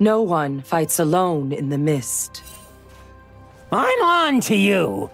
No one fights alone in the mist. I'm on to you!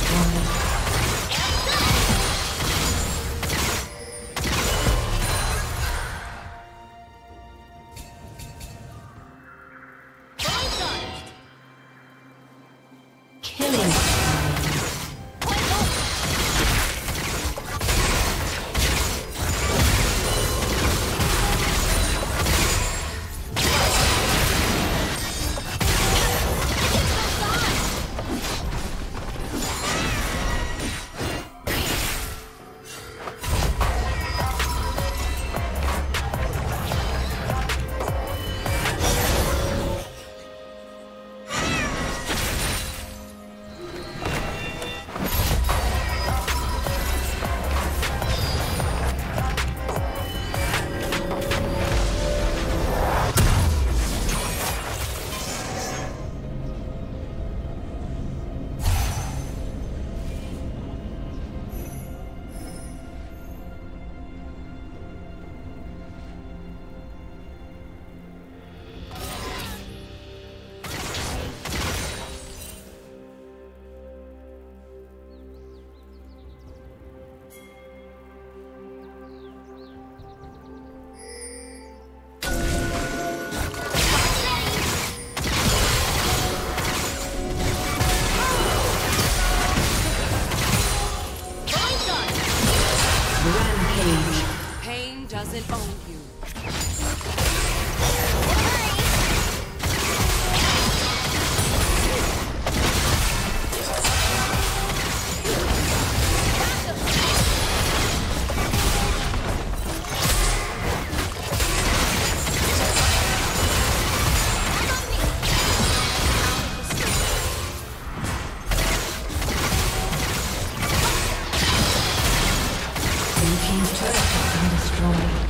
destroyed. Been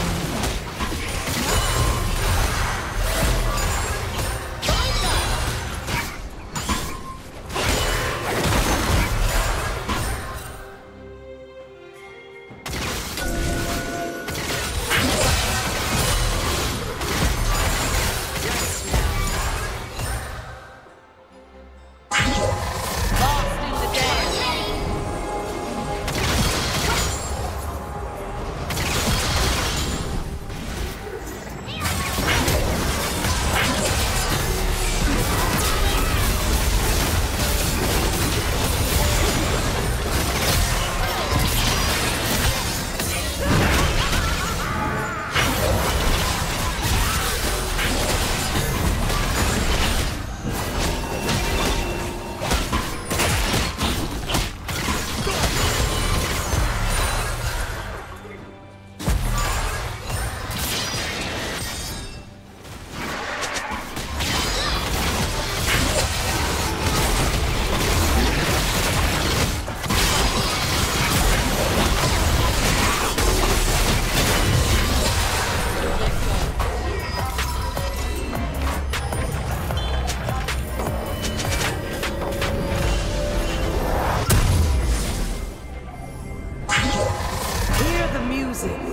The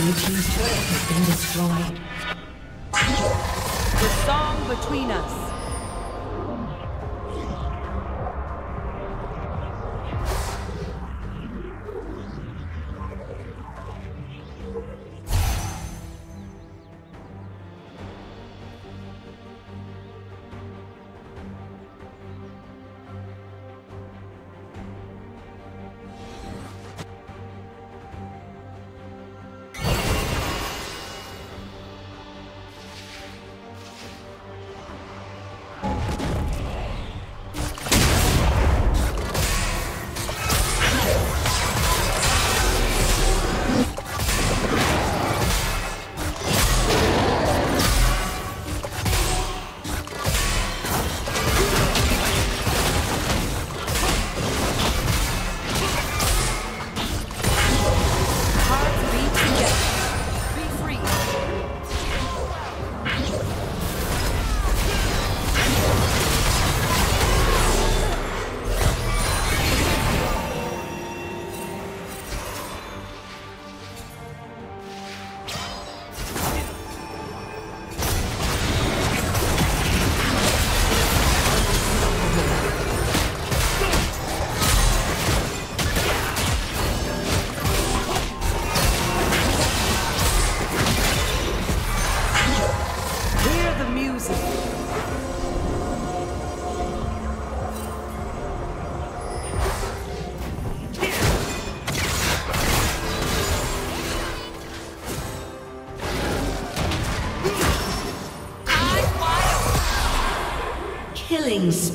Blue team's turret has been destroyed. The song between us.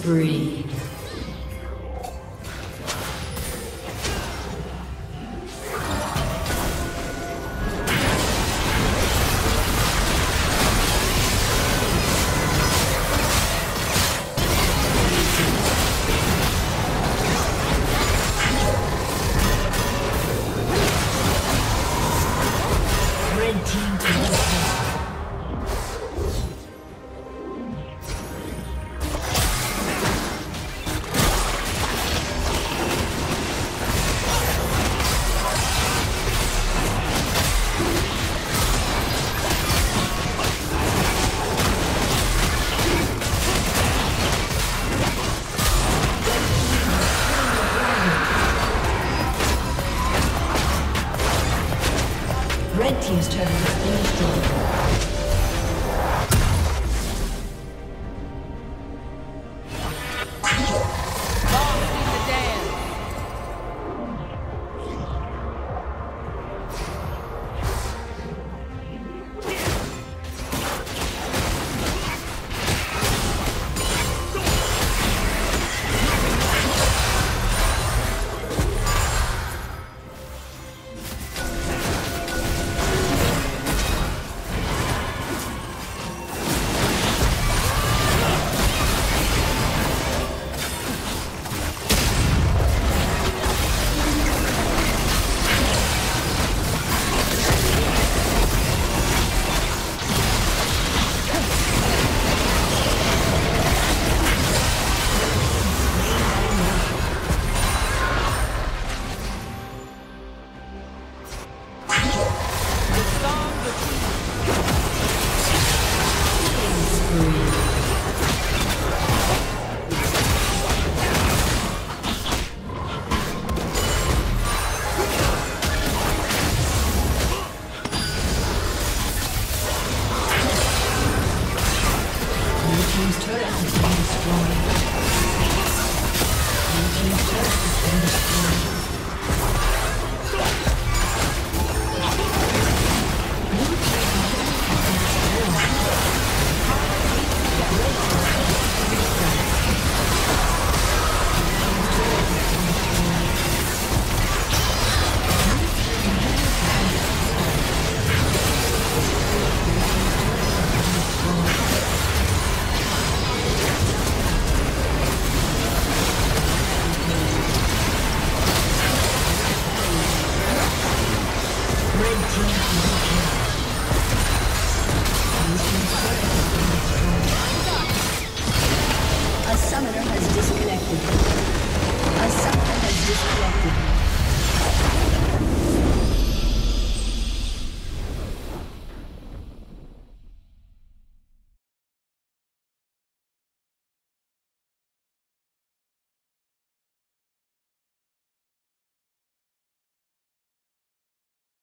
Spree.